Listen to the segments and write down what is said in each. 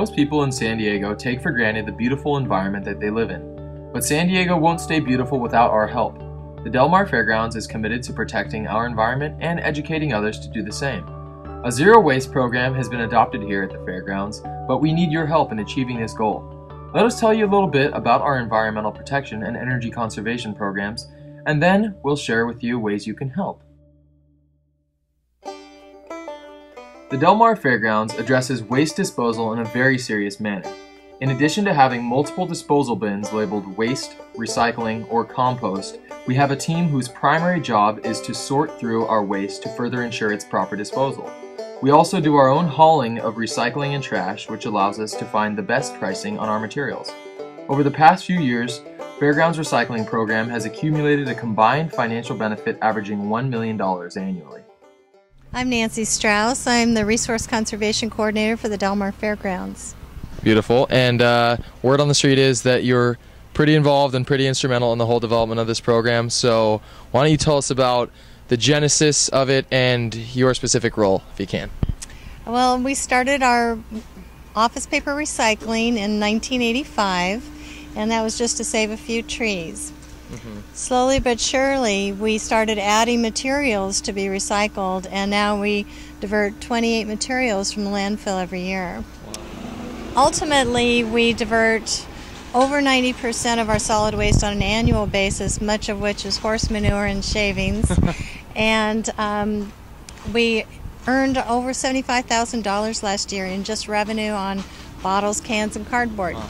Most people in San Diego take for granted the beautiful environment that they live in. But San Diego won't stay beautiful without our help. The Del Mar Fairgrounds is committed to protecting our environment and educating others to do the same. A zero waste program has been adopted here at the fairgrounds, but we need your help in achieving this goal. Let us tell you a little bit about our environmental protection and energy conservation programs, and then we'll share with you ways you can help. The Del Mar Fairgrounds addresses waste disposal in a very serious manner. In addition to having multiple disposal bins labeled waste, recycling, or compost, we have a team whose primary job is to sort through our waste to further ensure its proper disposal. We also do our own hauling of recycling and trash, which allows us to find the best pricing on our materials. Over the past few years, Fairgrounds Recycling Program has accumulated a combined financial benefit averaging $1 million annually. I'm Nancy Strauss. I'm the Resource Conservation Coordinator for the Del Mar Fairgrounds. Beautiful. And uh, word on the street is that you're pretty involved and pretty instrumental in the whole development of this program. So why don't you tell us about the genesis of it and your specific role, if you can? Well, we started our office paper recycling in 1985, and that was just to save a few trees. Mm-hmm. Slowly but surely, we started adding materials to be recycled, and now we divert 28 materials from the landfill every year. Wow. Ultimately, we divert over 90% of our solid waste on an annual basis, much of which is horse manure and shavings. and um, we earned over $75,000 last year in just revenue on bottles, cans, and cardboard. Wow.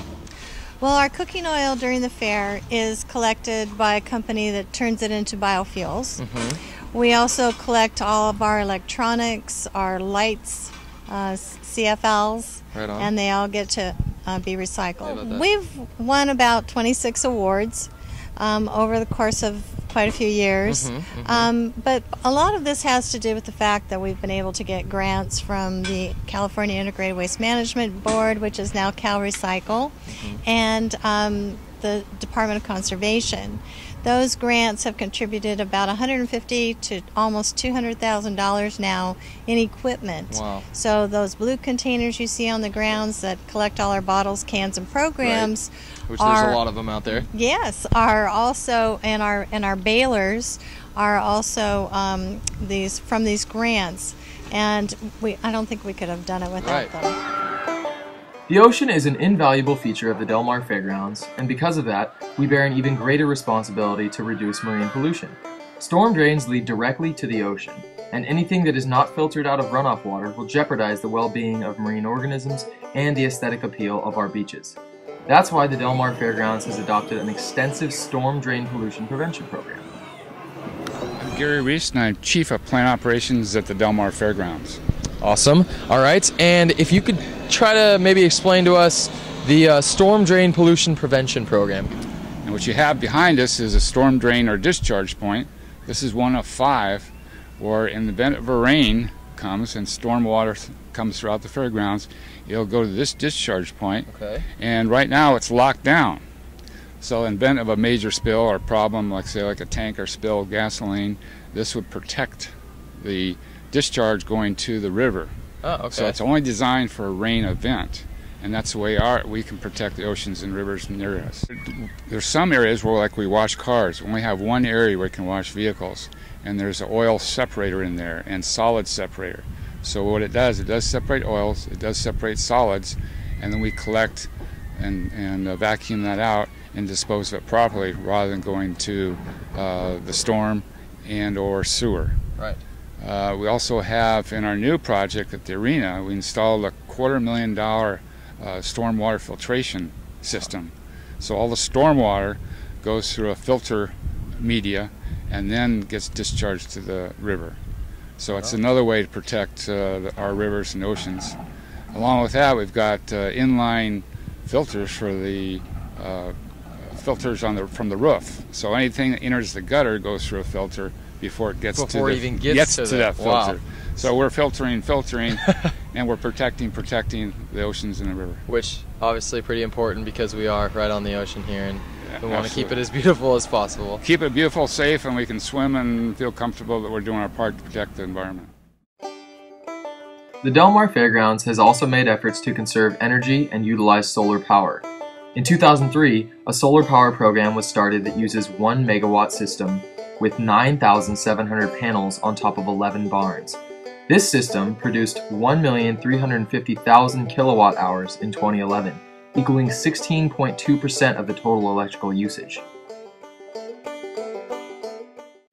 Well, our cooking oil during the fair is collected by a company that turns it into biofuels. Mm-hmm. We also collect all of our electronics, our lights, uh, CFLs, right and they all get to uh, be recycled. We've won about 26 awards um, over the course of quite a few years. Mm-hmm, mm-hmm. Um, but a lot of this has to do with the fact that we've been able to get grants from the California Integrated Waste Management Board, which is now CalRecycle, mm-hmm. and um, the Department of Conservation. Those grants have contributed about 150 to almost 200,000 dollars now in equipment. Wow. So those blue containers you see on the grounds that collect all our bottles, cans, and programs, right. which are, there's a lot of them out there. Yes, are also and our and our balers are also um, these from these grants, and we I don't think we could have done it without right. them. The ocean is an invaluable feature of the Del Mar Fairgrounds, and because of that, we bear an even greater responsibility to reduce marine pollution. Storm drains lead directly to the ocean, and anything that is not filtered out of runoff water will jeopardize the well-being of marine organisms and the aesthetic appeal of our beaches. That's why the Del Mar Fairgrounds has adopted an extensive storm drain pollution prevention program. I'm Gary Reese, and I'm Chief of Plant Operations at the Del Mar Fairgrounds. Awesome. All right. And if you could try to maybe explain to us the uh, storm drain pollution prevention program. And what you have behind us is a storm drain or discharge point. This is one of five where in the event of a rain comes and storm water comes throughout the fairgrounds, it'll go to this discharge point. Okay. And right now it's locked down. So in the event of a major spill or problem, like say like a tanker spill gasoline, this would protect the discharge going to the river. Oh, okay. So it's only designed for a rain event, and that's the way our we can protect the oceans and rivers near us. There's some areas where, like we wash cars, we only have one area where we can wash vehicles, and there's an oil separator in there and solid separator. So what it does, it does separate oils, it does separate solids, and then we collect and and uh, vacuum that out and dispose of it properly, rather than going to uh, the storm and or sewer. Right. Uh, we also have in our new project at the arena, we installed a quarter million dollar uh, stormwater filtration system. So all the stormwater goes through a filter media and then gets discharged to the river. So it's another way to protect uh, our rivers and oceans. Along with that, we've got uh, inline filters for the uh, filters on the from the roof. So anything that enters the gutter goes through a filter before it gets before to the, even gets, gets to, to that filter. Wow. So we're filtering, filtering, and we're protecting, protecting the oceans and the river. Which obviously pretty important because we are right on the ocean here, and yeah, we want to keep it as beautiful as possible. Keep it beautiful, safe, and we can swim and feel comfortable that we're doing our part to protect the environment. The Del Mar Fairgrounds has also made efforts to conserve energy and utilize solar power. In 2003, a solar power program was started that uses 1 megawatt system with 9,700 panels on top of 11 barns. This system produced 1,350,000 kilowatt hours in 2011, equaling 16.2% of the total electrical usage.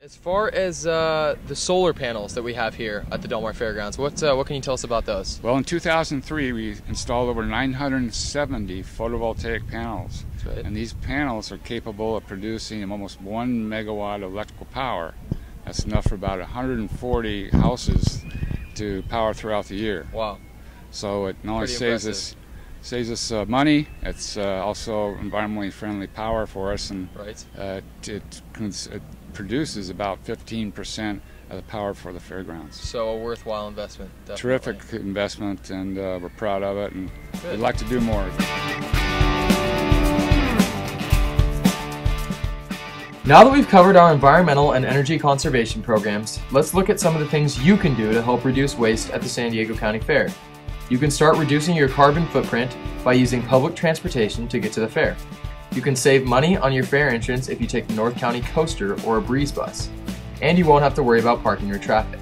As far as uh, the solar panels that we have here at the Del Mar Fairgrounds, what, uh, what can you tell us about those? Well, in 2003, we installed over 970 photovoltaic panels. Right. And these panels are capable of producing almost one megawatt of electrical power. That's enough for about 140 houses to power throughout the year. Wow. So it not only saves us saves us uh, money. It's uh, also environmentally friendly power for us, and right. uh, it, it, produces about 15% of the power for the fairgrounds. So a worthwhile investment. Definitely. Terrific investment, and uh, we're proud of it, and Good. we'd like to do more. Now that we've covered our environmental and energy conservation programs, let's look at some of the things you can do to help reduce waste at the San Diego County Fair. You can start reducing your carbon footprint by using public transportation to get to the fair. You can save money on your fair entrance if you take the North County Coaster or a Breeze bus, and you won't have to worry about parking or traffic.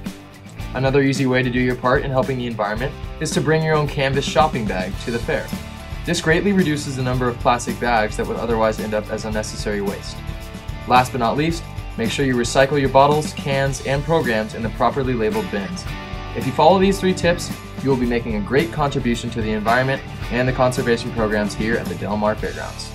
Another easy way to do your part in helping the environment is to bring your own canvas shopping bag to the fair. This greatly reduces the number of plastic bags that would otherwise end up as unnecessary waste. Last but not least, make sure you recycle your bottles, cans, and programs in the properly labeled bins. If you follow these three tips, you will be making a great contribution to the environment and the conservation programs here at the Del Mar Fairgrounds.